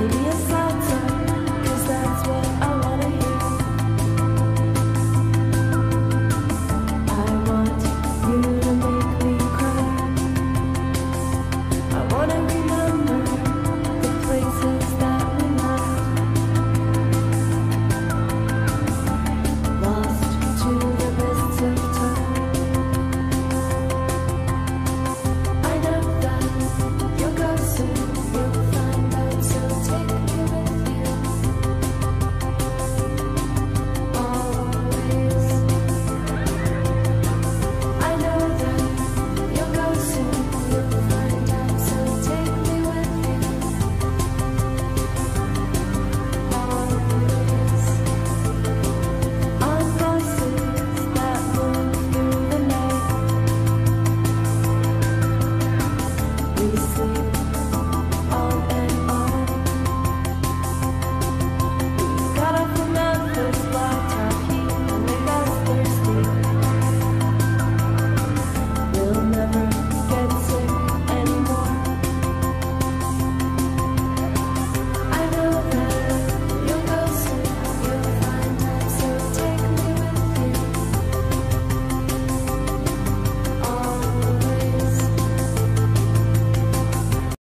to be a song.